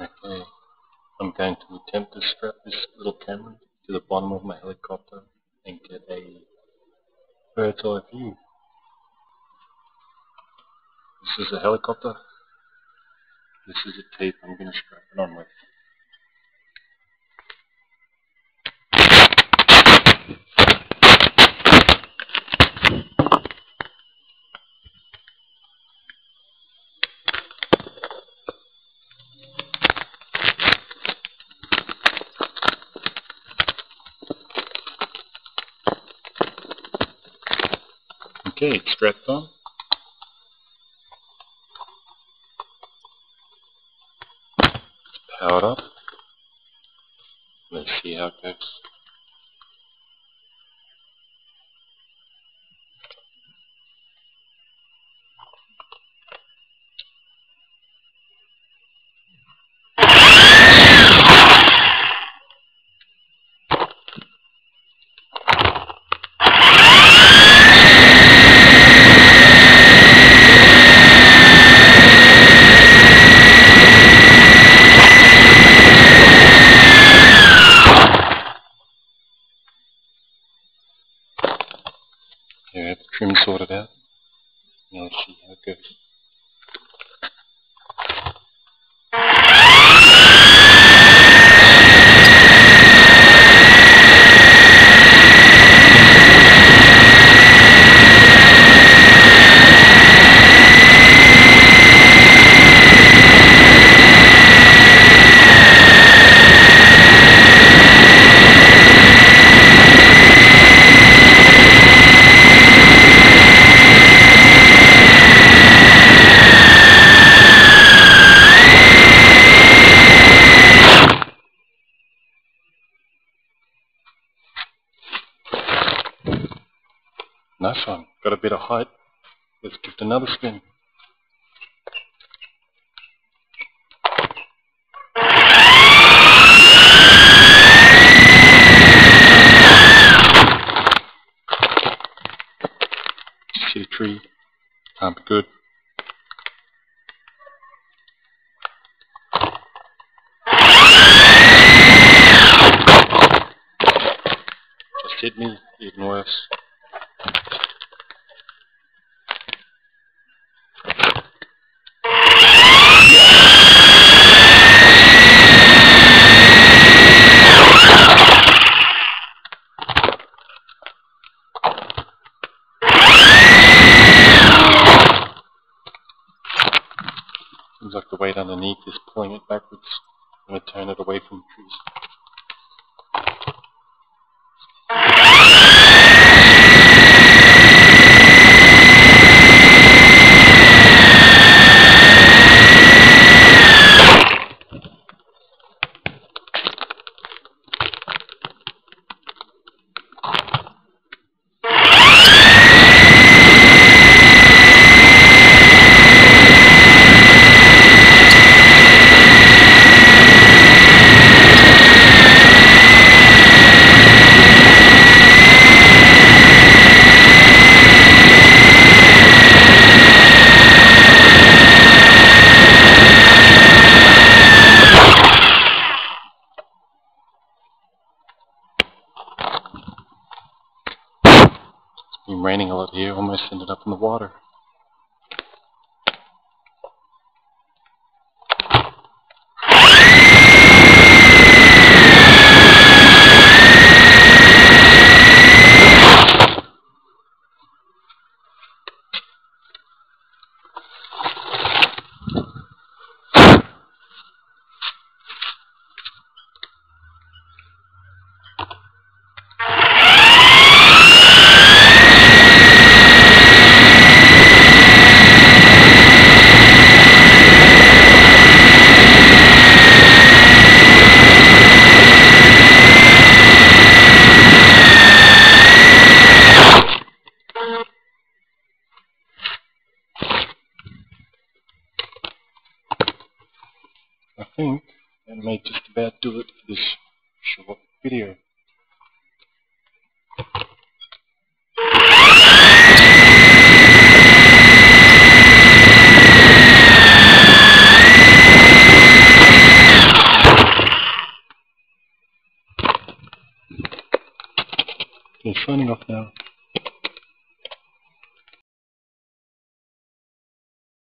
Okay, I'm going to attempt to strap this little camera to the bottom of my helicopter and get a bird's eye view. This is a helicopter. This is a tape I'm going to strap it on with. Okay, strapped on. It's up. Let's see how it goes. Yeah, the trim sorted out. Now let's see how it goes. Nice one. Got a bit of height. Let's give it another spin. See the tree. Can't be good. Just hit me. even us. Seems like the weight underneath is pulling it backwards. I'm going to turn it away from the trees. Raining a lot here, almost ended up in the water. I think that may just about do it for this short video. We're signing off now.